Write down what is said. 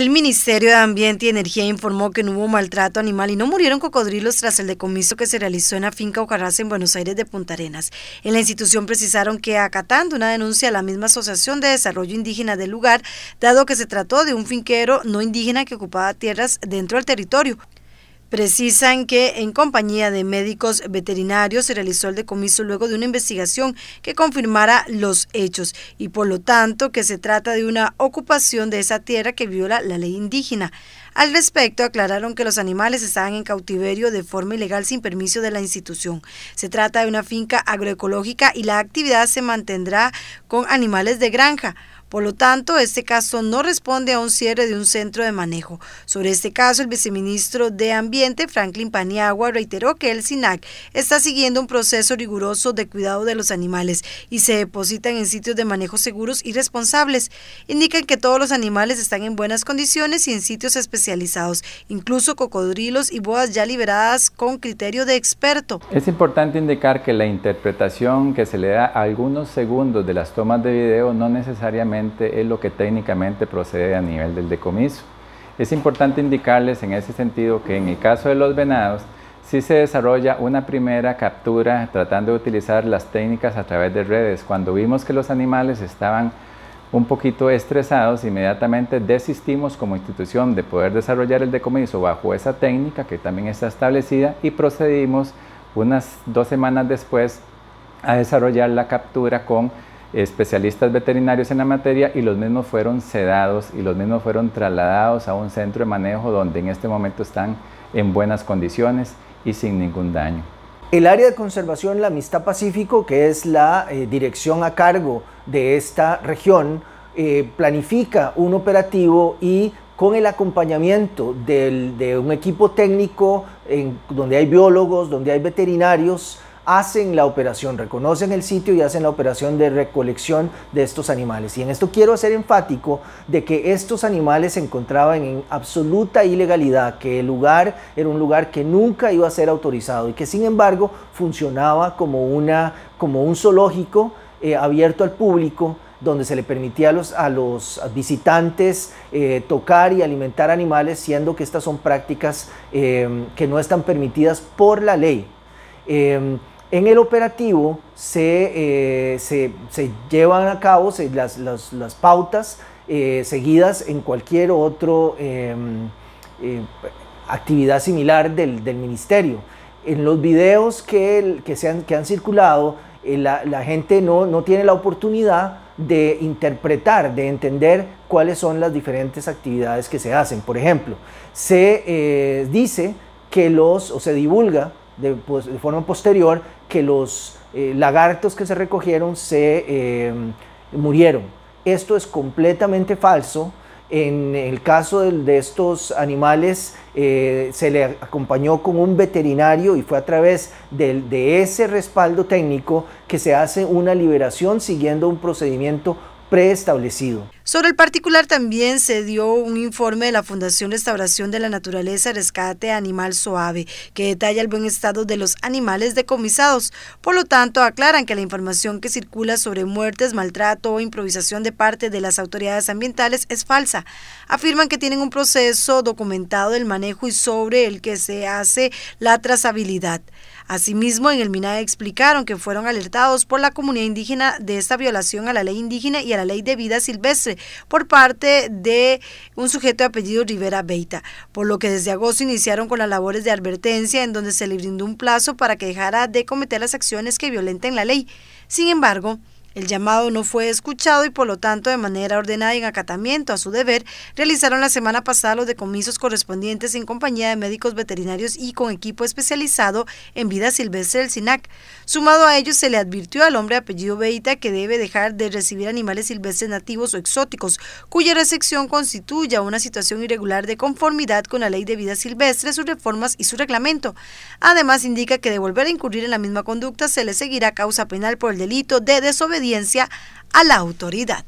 El Ministerio de Ambiente y Energía informó que no hubo maltrato animal y no murieron cocodrilos tras el decomiso que se realizó en la finca Ojarraza en Buenos Aires de Punta Arenas. En la institución precisaron que acatando una denuncia a la misma Asociación de Desarrollo Indígena del lugar, dado que se trató de un finquero no indígena que ocupaba tierras dentro del territorio, Precisan que en compañía de médicos veterinarios se realizó el decomiso luego de una investigación que confirmara los hechos y por lo tanto que se trata de una ocupación de esa tierra que viola la ley indígena. Al respecto, aclararon que los animales estaban en cautiverio de forma ilegal sin permiso de la institución. Se trata de una finca agroecológica y la actividad se mantendrá con animales de granja. Por lo tanto, este caso no responde a un cierre de un centro de manejo. Sobre este caso, el viceministro de Ambiente, Franklin Paniagua, reiteró que el SINAC está siguiendo un proceso riguroso de cuidado de los animales y se depositan en sitios de manejo seguros y responsables. Indican que todos los animales están en buenas condiciones y en sitios especializados, incluso cocodrilos y boas ya liberadas con criterio de experto. Es importante indicar que la interpretación que se le da a algunos segundos de las tomas de video no necesariamente es lo que técnicamente procede a nivel del decomiso. Es importante indicarles en ese sentido que en el caso de los venados, sí se desarrolla una primera captura tratando de utilizar las técnicas a través de redes. Cuando vimos que los animales estaban un poquito estresados, inmediatamente desistimos como institución de poder desarrollar el decomiso bajo esa técnica que también está establecida y procedimos unas dos semanas después a desarrollar la captura con especialistas veterinarios en la materia y los mismos fueron sedados y los mismos fueron trasladados a un centro de manejo donde en este momento están en buenas condiciones y sin ningún daño. El área de conservación La Amistad Pacífico, que es la eh, dirección a cargo de esta región, eh, planifica un operativo y con el acompañamiento de un equipo técnico donde hay biólogos, donde hay veterinarios, hacen la operación, reconocen el sitio y hacen la operación de recolección de estos animales. Y en esto quiero hacer enfático de que estos animales se encontraban en absoluta ilegalidad, que el lugar era un lugar que nunca iba a ser autorizado y que sin embargo funcionaba como, una, como un zoológico eh, abierto al público donde se le permitía a los, a los visitantes eh, tocar y alimentar animales, siendo que estas son prácticas eh, que no están permitidas por la ley. En el operativo se, eh, se, se llevan a cabo las, las, las, pautas eh, seguidas en cualquier otra em, eh, actividad similar del, del, ministerio. En los videos que, que, se han, que han circulado, la, la, gente no, no tiene la oportunidad de interpretar, de entender cuáles son las diferentes actividades que se hacen. Por ejemplo, se dice que los, o se divulga pues, de, forma posterior que los eh, lagartos que se recogieron se eh, murieron. Esto es completamente falso. En el caso de, estos animales eh, se le acompañó con un veterinario y fue a través de ese respaldo técnico que se hace una liberación siguiendo un procedimiento preestablecido. Sobre el particular también se dio un informe de la Fundación Restauración de la Naturaleza Rescate Animal Suave, que detalla el buen estado de los animales decomisados. Por lo tanto, aclaran que la información que circula sobre muertes, maltrato o improvisación de parte de las autoridades ambientales es falsa. Afirman que tienen un proceso documentado del manejo y sobre el que se hace la trazabilidad. Asimismo, en el MINAE explicaron que fueron alertados por la comunidad indígena de esta violación a la ley indígena y a la ley de vida silvestre por parte de un sujeto de apellido Rivera Beita, por lo que desde agosto iniciaron con las labores de advertencia en donde se le brindó un plazo para que dejara de cometer las acciones que violenten la ley. Sin embargo, el llamado no fue escuchado y por lo tanto de manera ordenada y en acatamiento a su deber realizaron la semana pasada los decomisos correspondientes en compañía de médicos veterinarios y con equipo especializado en vida silvestre del SINAC. Sumado a ello se le advirtió al hombre de apellido Beita que debe dejar de recibir animales silvestres nativos o exóticos cuya recepción constituya una situación irregular de conformidad con la ley de vida silvestre, sus reformas y su reglamento. Además indica que de volver a incurrir en la misma conducta se le seguirá causa penal por el delito de desobediencia a la autoridad.